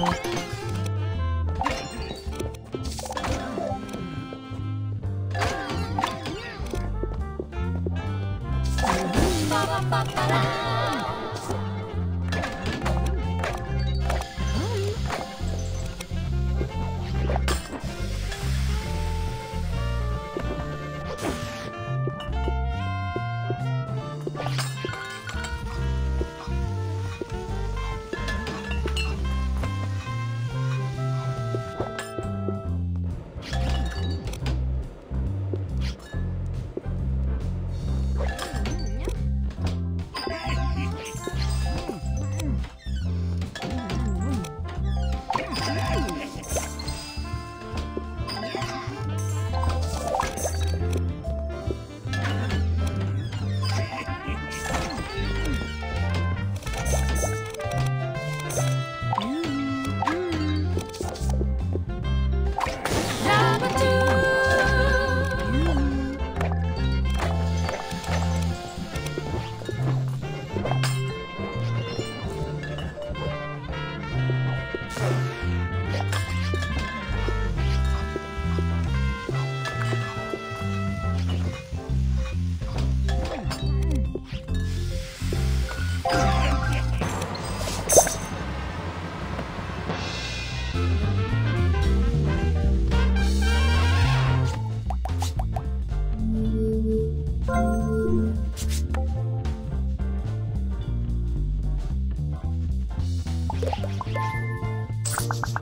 you Thank you.